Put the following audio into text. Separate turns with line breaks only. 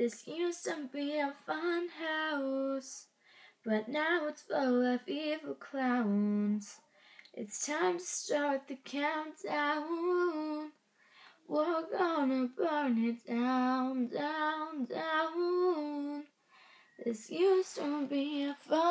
This used to be a fun house, but now it's full of evil clowns. It's time to start the countdown. We're gonna burn it down, down, down. This used to be a fun.